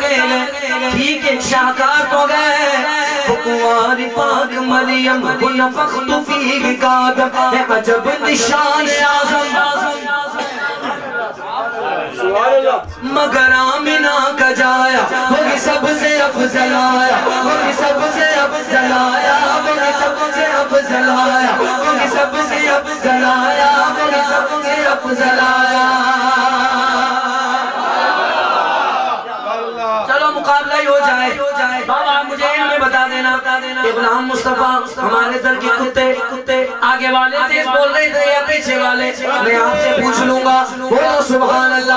ठीक है तो गए। पाक मरियम कादम है अजब निशान आज़म। मगर आमिना का जाया भी सबसे अफजल आया वो भी सबसे अफजल आया वो भी सबसे अफजल आया वो भी सबसे अफजल आया वो भी सबसे अफजल आया जाए। बाबा मुझे इनमें बता देना। बता देना। गुलाम मुस्तफ़ा हमारे दल के कुत्ते कुत्ते आगे वाले तेज बोल रहे थे या पीछे वाले? मैं आपसे पूछ लूँगा। बोलो सुभान अल्लाह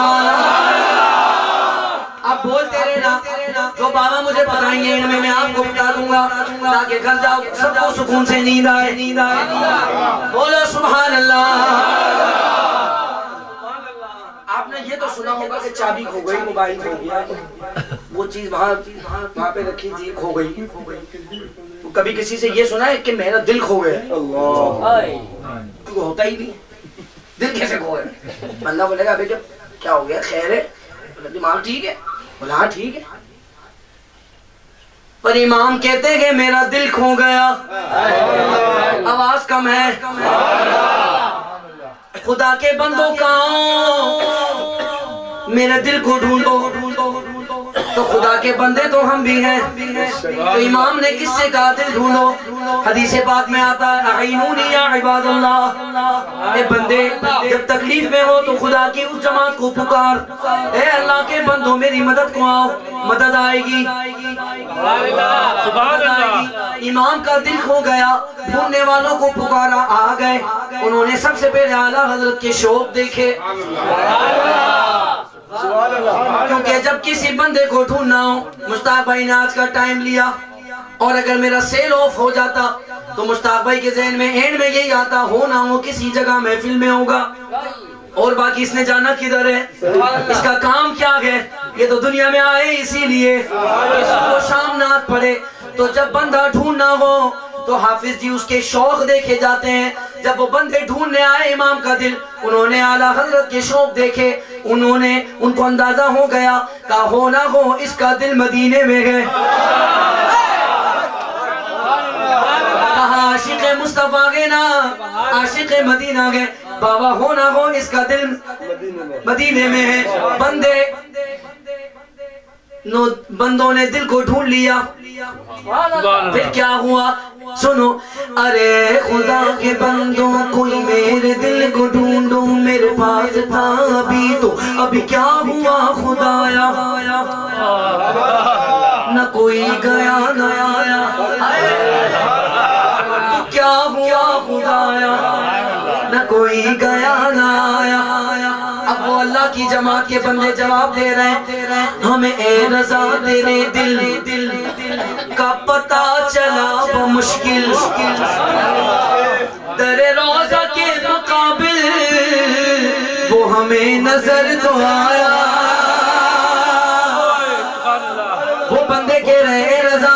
आप बोलते रहना जो बाबा मुझे बताएँगे इनमें मैं आपको बता दूँगा। ताकि घर जाओ सबको सुकून से नींद आए। नींद आए बोलो सुभान अल्लाह आपने ये तो सुना होगा कि चाबी खो गई मोबाइल खो गया। वो चीज़ वहाँ वहाँ पे रखी थी खो गई। तो कभी किसी से ये सुना है कि मेरा दिल खो गया तो होता ही नहीं। दिल कैसे खो गया? बंदा बोलेगा अभी जब क्या हो गया? खैर है। दिमाग ठीक है? बोला हाँ ठीक है। पर इमाम कहते हैं कि मेरा दिल खो गया। आवाज़ कम है। खुदा के बंदों का मेरे दिल को ढूंढो। तो खुदा के बंदे तो हम भी हैं। तो इमाम ने किससे कहा, दिल ढूंढो? हदीस पाक में आता है ए बंदे, जब तकलीफ़ में हो तो खुदा की उस जमात को पुकार। ए अल्लाह के बंदो, मेरी मदद को आओ, मदद आएगी। इमाम का दिल खो गया, ढूँढने वालों को पुकारा, आ गए। उन्होंने सबसे पहले आला हज़रत के शोक देखे। क्योंकि जब किसी बंदे को ढूंढना हो मुश्ताक भाई ने आज का टाइम लिया और अगर मेरा सेल ऑफ़ हो जाता तो मुश्ताक भाई के जहन में एंड में यही आता हो ना हो किसी जगह महफिल में होगा। और बाकी इसने जाना किधर है? इसका काम क्या है? ये तो दुनिया में आए इसीलिए। इसको शाम नाथ पड़े। तो जब बंदा ढूंढना हो तो हाफिज जी उसके शौक देखे जाते हैं। जब वो बंदे ढूँढने आए इमाम का दिल उन्होंने आला हज़रत के शौक देखे उन्होंने उनको अंदाज़ा हो गया का हो ना हो इसका दिल मदीने में है। कहा आशिक मुस्तफ़ा गए ना आशिक मदीना गए बाबा हो ना हो इसका दिल मदीने में है। बंदे नो बंदों ने दिल को ढूंढ लिया। फिर क्या हुआ? सुनो। अरे खुदा के बंदों, कोई मेरे दिल को ढूंढो, मेरे पास था अभी तो। अभी क्या हुआ खुदाया? न कोई गया, न आया। क्या हुआ खुदाया? न कोई गया, न अब वो अल्लाह की जमात के बंदे जवाब दे रहे हैं, हमें ए रजा तेरे दिल दिल का पता चला वो मुश्किल। दरे रोजा के मुकाबिल वो हमें नज़र तो आया। वो बंदे के रहे रजा,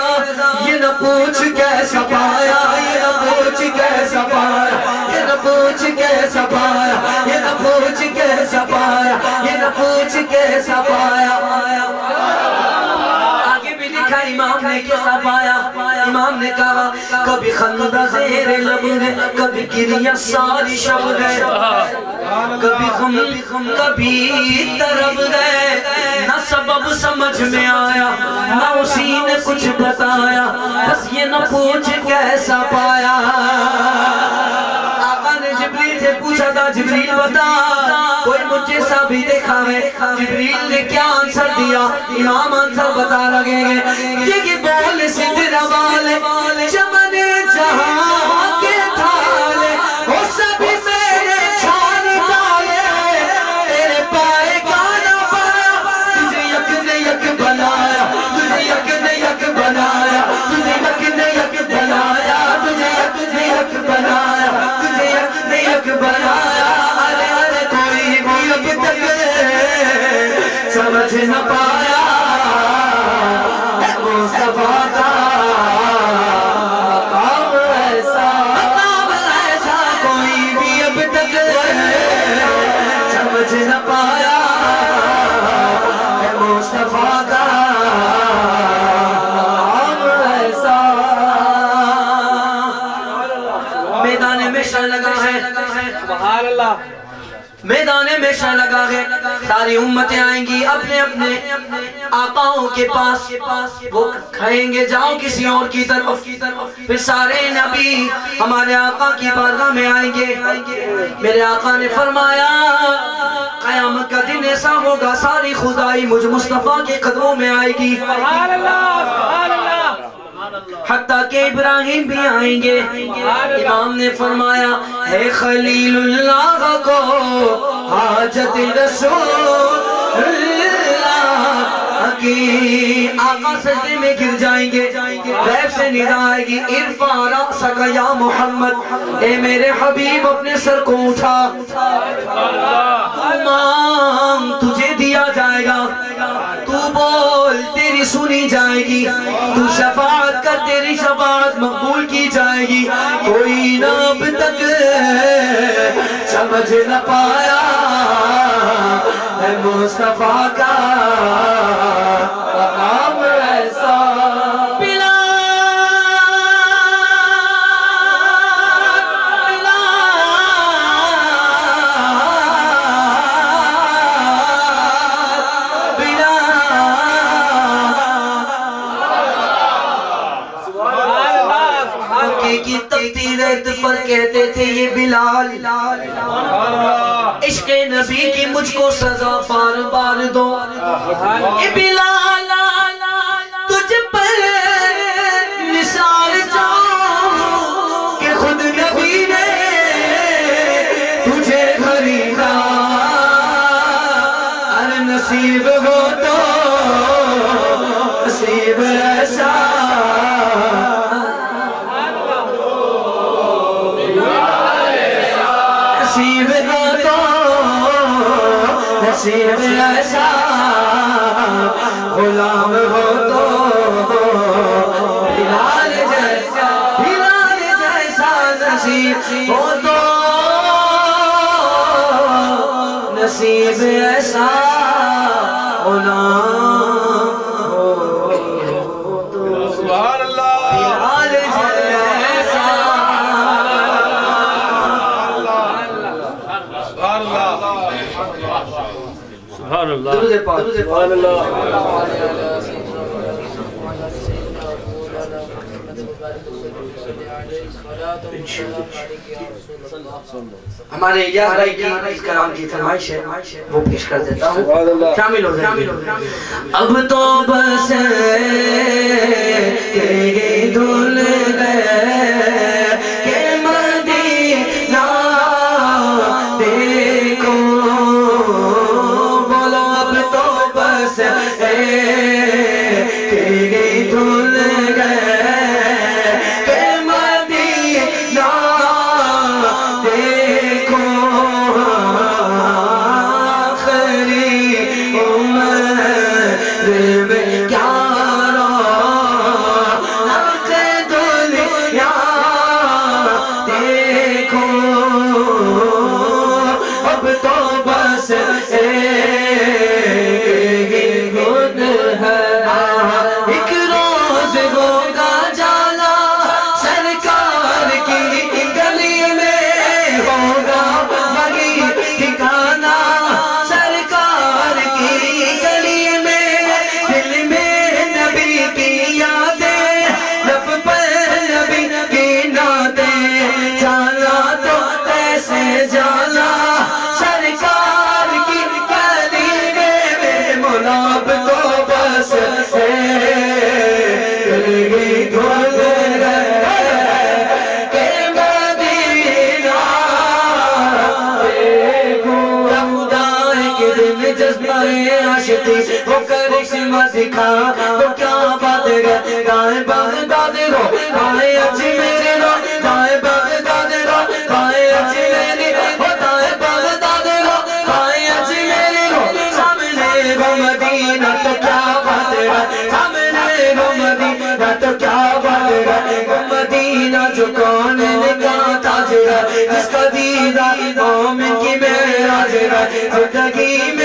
ये न पूछ कैसा पाया, ये न पूछ कैसा पाया, ये न पूछ कैसा पाया, ये न पूछ कैसा पाया, ये न पूछ कैसा पाया आगे भी लिखा इमाम ने कैसा पाया ने कहा कभी खंदा जेर लब है, कभी गिरिया सारी शब है। कभी हम कभी तरफ़ गए न सबब समझ में आया, न उसी ने कुछ बताया, बस ये न पूछ कैसा पाया। ने बता, कोई मुझे सा देखा जिब्रील ने क्या आंसर दिया? इमाम आंसर बता लगे ये बोल सिद्ध सारी उम्मतें आएँगी अपने अपने आकाओं के पास। वो कहेंगे जाओ किसी और की तरफ़। फिर सारे नबी हमारे आका की बारगाह में आएँगे। मेरे आका ने फरमाया, कयामत का दिन ऐसा होगा, सारी खुदाई मुझ मुस्तफ़ा के कदमों में आएगी। हत्ता के इब्राहिम भी आएँगे। इमाम ने फरमाया, है खलीलुल्लाह को हाजत रसूल की आका सजदे में गिर जाएँगे। गैब से निदा आएगी। इरफा सका या मोहम्मद ए मेरे हबीब अपने सर को उठा। मांग तुझे दिया जाएगा। तू बोल, तेरी सुनी जाएगी। तू शफात कर तेरी शफात मकबूल की जाएगी। कोई ना अब तक समझ न पाया मुस्तफ़ा का। कहते थे ये बिलाल। इश्क नबी की मुझको सजा बार बार दो। ये बिलाल नसीब ऐसा गुलाम हो। हमारे इजाज भाई की इस कलाम की फरमाइश है वो पेश कर देता हूँ। शामिल हो शामिल हो अब तो बस तेरी धुल गए Amen.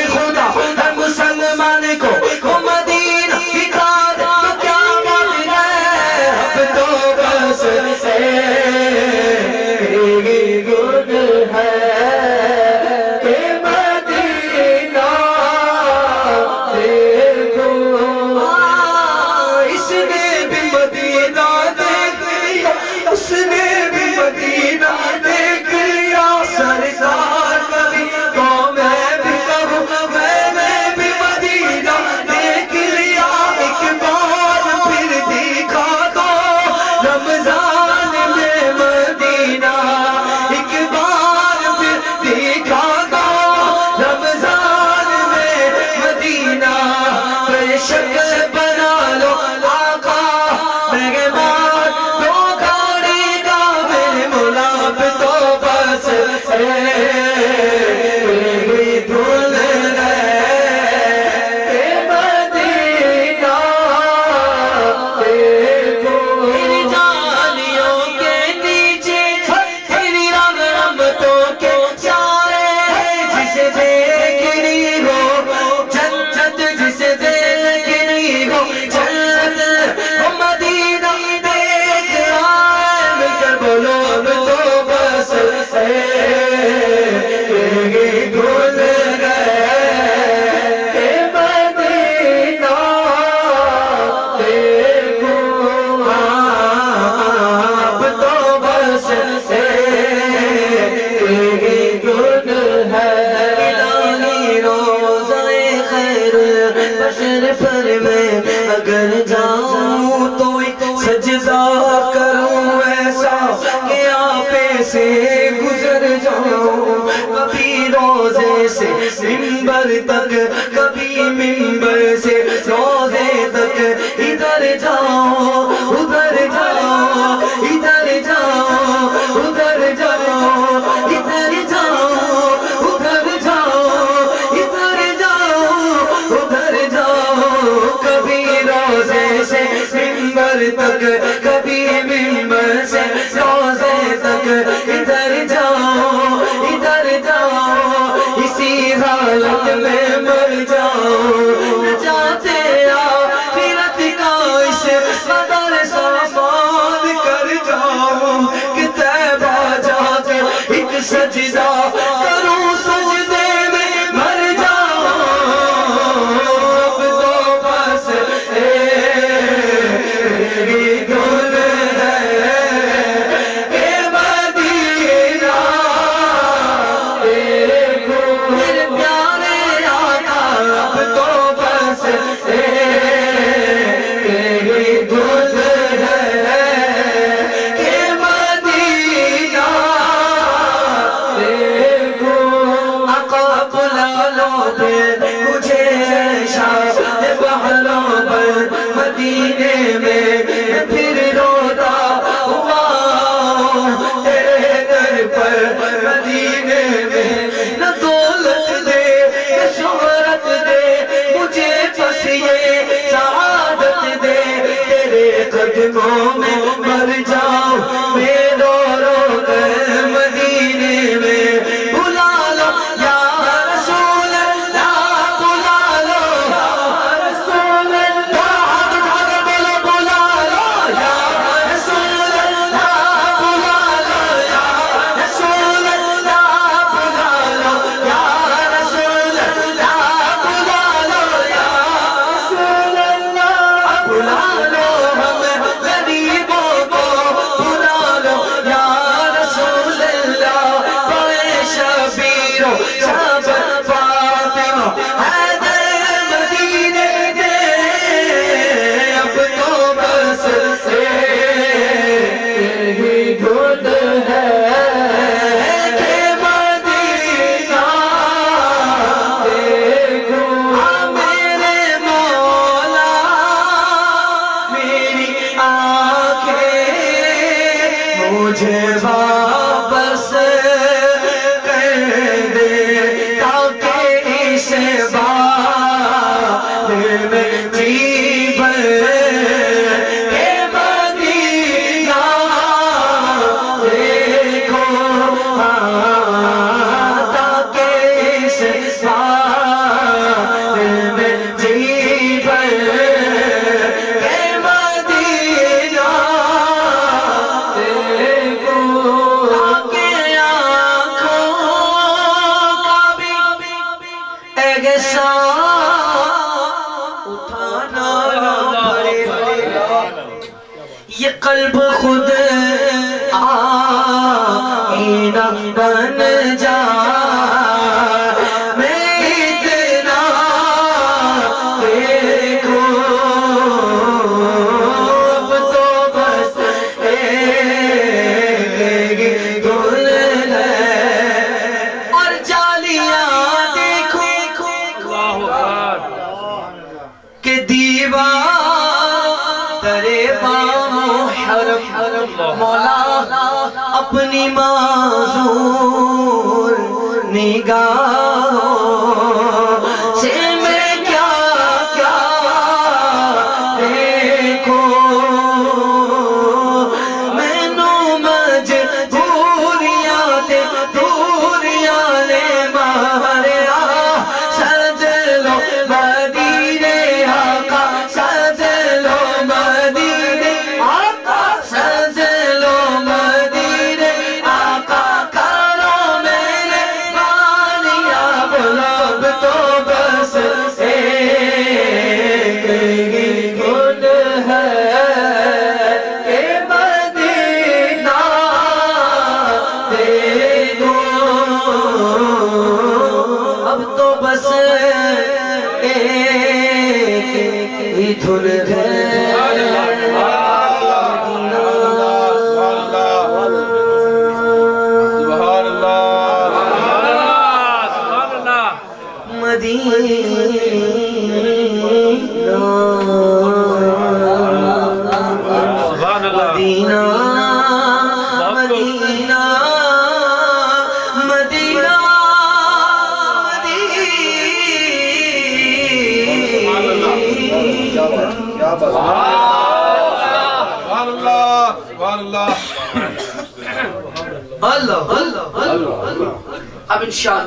मौला अपनी मासूर निगाह खुल गए हम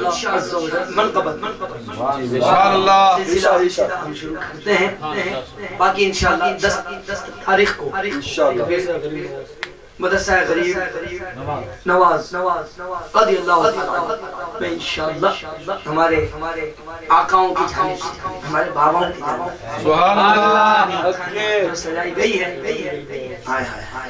करते हैं बाकी तारीख को। मदरसा गरीब नवाज़ नवाज़ कदी अल्लाह मैं इंशाल्लाह हमारे हमारे आकाओं की जानिब हमारे बाबाओं की जानिब सजाई गई है। हाय हाय हाय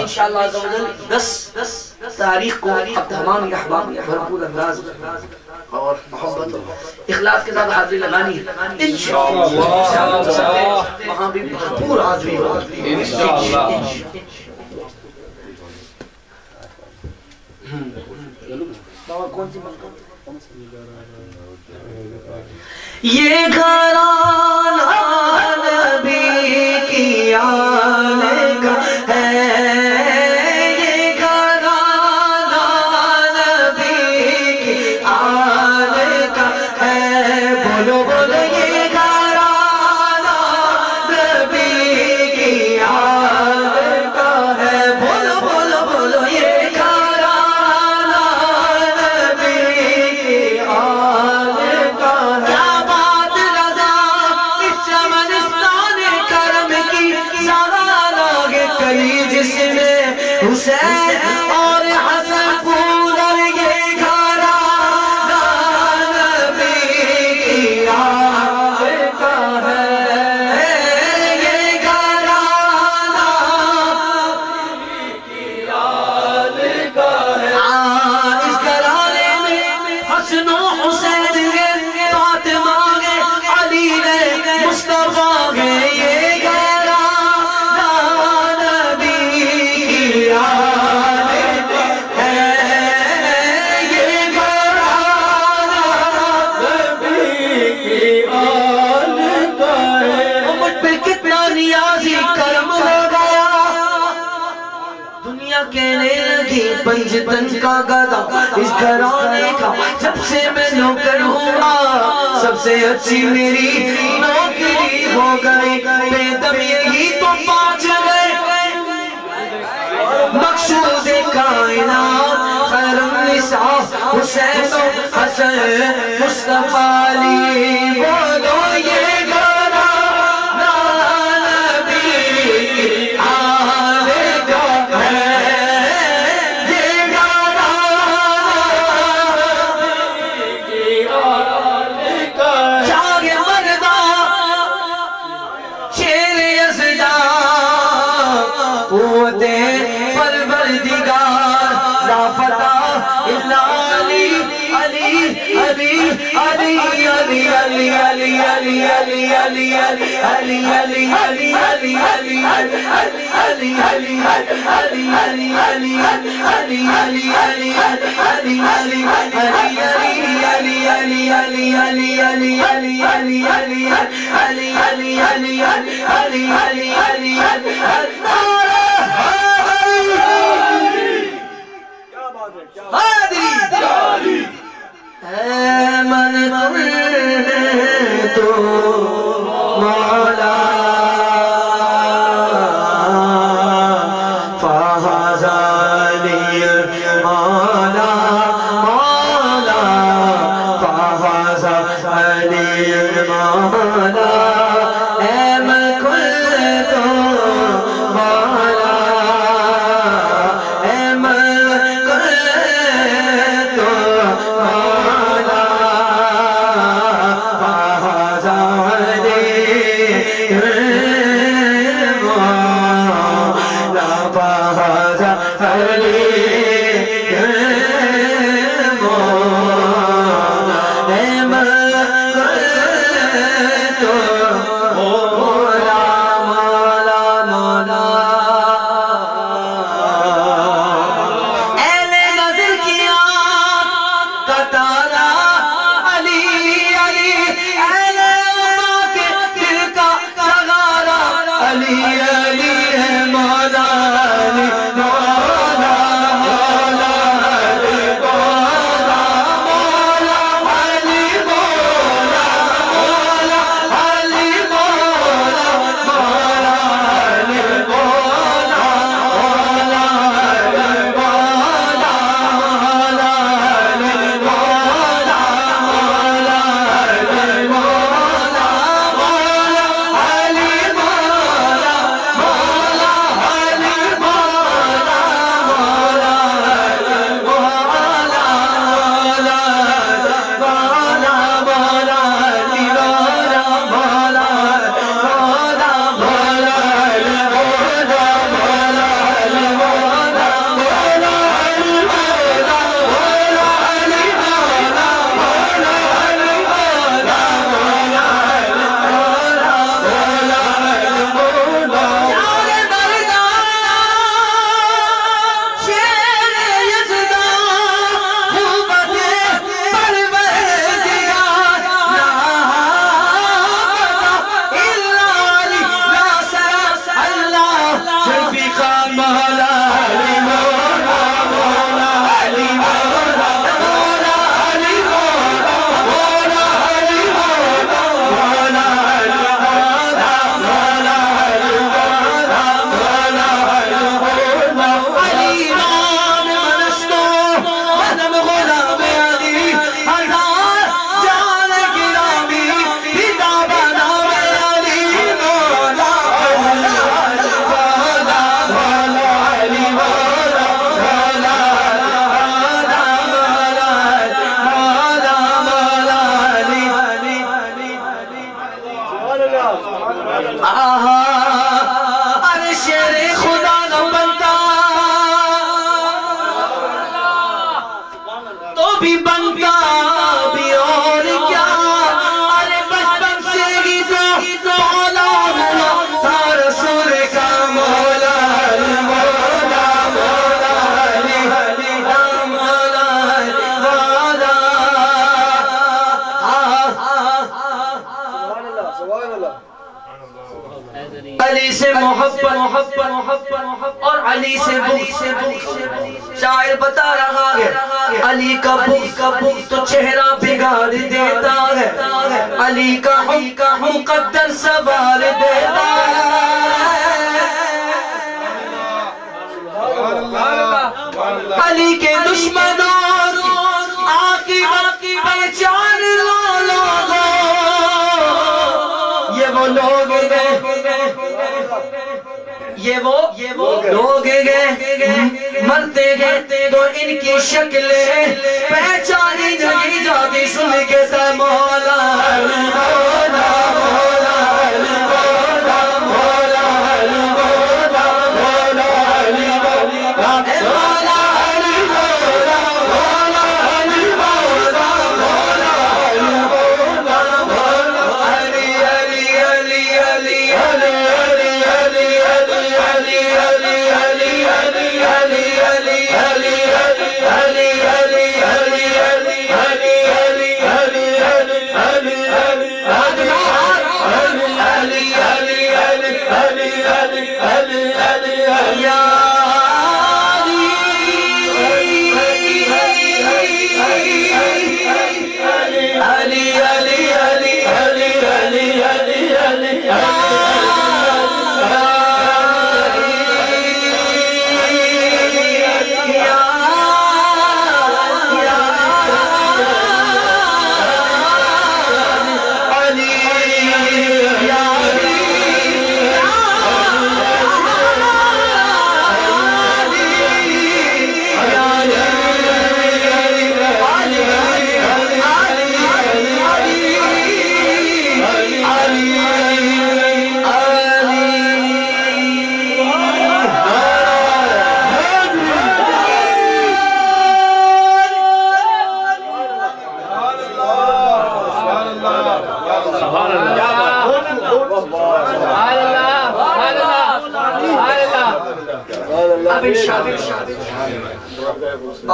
इन तारीख को भरपूर अंदाज और मोहब्बत इखलास के साथ हाजिरी लगानी है। वहाँ भी भरपूर हाजिरी कौन सी ये घरा गदा इस घराने का जब से मैं नौकर हुआ, सबसे अच्छी मेरी नौकरी हो गई। बेदम यही तो पाँच गए। मकसूद कायना करम निशा हुसैन, हसन, मुस्तफ़ा अली हली हली हली हली हली हली हली हली हली हली हली मन तो 또 अली से मोहब्बत मोहब्बत मोहब्बत मोहब्बत। और अली से से शायर बता रहा है अली का बुख का बुख तो चेहरा बिगाड़ देता है। अली का हम का मुकद्दर सवार देता है। अली के दुश्मनों आकी बाकी पहचान लोग ये वो ये वो लोग गए मरते गए तो इनकी शक्ल पहचानी नहीं जाती। सुन के मौला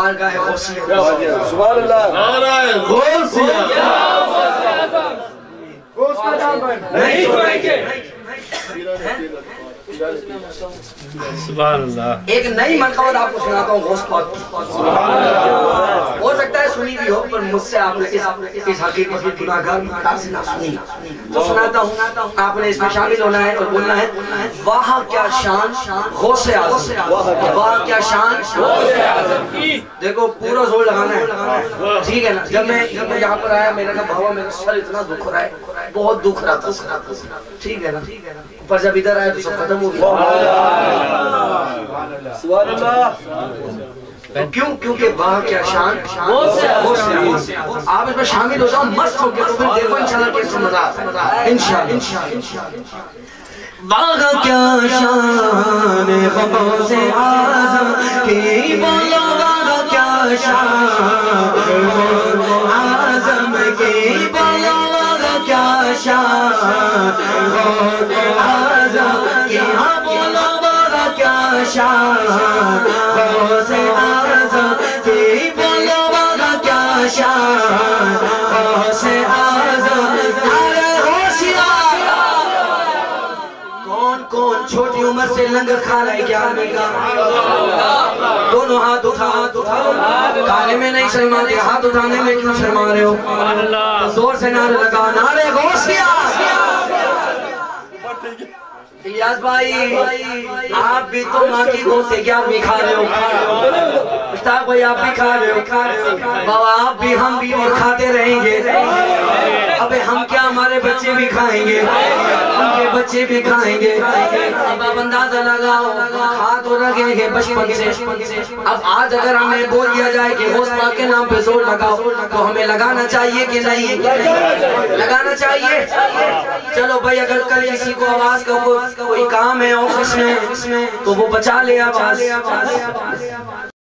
बारगाह गौसिया सुभान अल्लाह नहीं सुनाएँगे सुभान अल्लाह एक नई मनकबत आपको सुनाता हूँ गौस पाक हो सकता है सुनी भी हो, पर मुझसे आपने इस इस हकीकत की गुनाहगार मुख्तार से ना सुनी। तो सुनाता हूँ। आपने इसमें शामिल होना है और बोलना है, वाह क्या शान, गौसे आज़म। वाह क्या शान देखो, पूरा ज़ोर लगाना है। ठीक है ना? जब मैं जब मैं यहाँ पर आया, मेरा कहा बाबा मेरा सर इतना दुख रहा है। बहुत दुख रहा था। ठीक है ना? पर जब इधर आया तो सब खत्म हो गया। सुभान अल्लाह। तो क्यों? क्योंकि वाह क्या शान आप इसमें शामिल हो जाओ मस्त हो गया। तो देखो इंशाल्लाह कैसे मज़ा आता है इंशाल्लाह। वाह क्या शान से आज़म की बोलो वाह क्या शान आज़म की बोलो वाह क्या शान आज़म की हाँ बोलो वाह क्या शान से लंगर खा रहा है क्या का। दोनों हाथ उठा हाथ उठा। खाने में नहीं शर्मा रहे, हाथ उठाने में क्यों शर्मा रहे हो? तो ज़ोर से नारे लगा, नारे भाई, आप भी तो माँ की गोद से ग्यारहवीं खा रहे हो। मुश्ताक भाई आप भी खा रहे हो। खा रहे हो बाबा, आप भी, हम भी और खाते रहेंगे। अबे, हम क्या हमारे बच्चे भी खाएँगे? उनके बच्चे भी खाएँगे। अब आप अंदाज़ा लगाओ, खा तो रखेंगे बचपन से। अब आज अगर हमें बोल दिया जाए कि पाक के नाम पे ज़ोर लगाओ तो हमें लगाना चाहिए कि नहीं? लगाना चाहिए? चलो भाई, अगर कल किसी को आवाज़ का कोई काम है ऑफ़िस में तो वो बचा ले आवाज़।